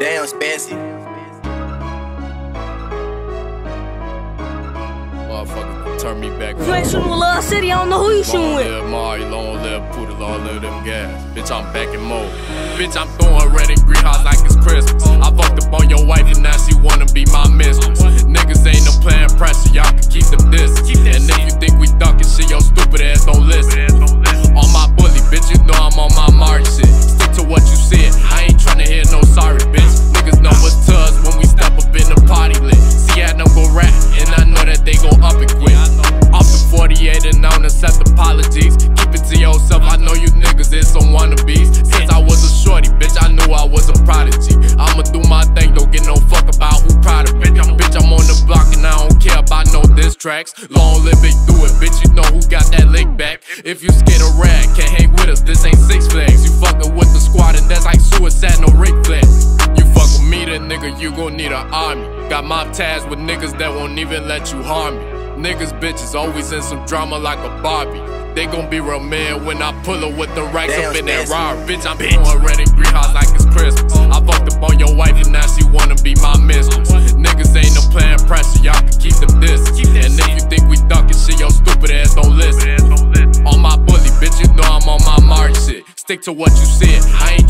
Damn, Spancy. Motherfucker, turn me back. You ain't shooting with Luv City, I don't know who you shooting Long with. live Mari, long live Poodle, long live them gas. Bitch, I'm back in mode. Bitch, I'm throwing red and greenhouse like it's know you niggas is some wannabes. Since I was a shorty, bitch, I knew I was a prodigy. I'ma do my thing, don't get no fuck about who proud of me. Bitch, I'm on the block and I don't care about no diss tracks. Long live it, do it, bitch, you know who got that lick back. If you scared of rat, can't hang with us, this ain't Six Flags. You fucking with the squad and that's like suicide, no Rick Flag. You fuck with me, then nigga, you gon' need an army. Got mob ties with niggas that won't even let you harm me. Niggas, bitches, always in some drama like a Barbie. They gon' be real man when I pull up with the racks Damn, up in that raw. Bitch, I'm throwing red and greenhouse like it's Christmas. I fucked up on your wife and now she wanna be my mistress. Niggas ain't no playing pressure, y'all can keep them distance. And if you think we ducking shit, your stupid ass don't listen. On my bully, bitch, you know I'm on my Mari shit. Stick to what you said, I ain't